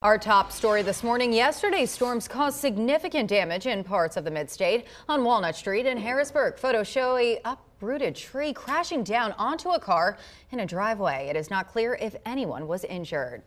Our top story this morning yesterday's storms caused significant damage in parts of the midstate on Walnut Street in Harrisburg. Photos show a uprooted tree crashing down onto a car in a driveway. It is not clear if anyone was injured.